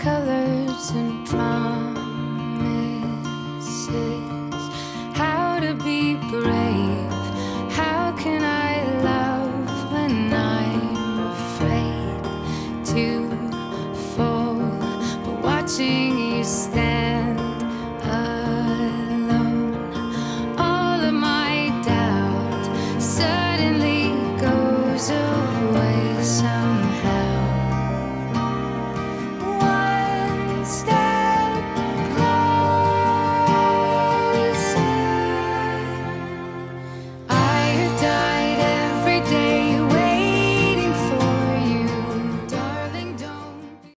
colors and prom.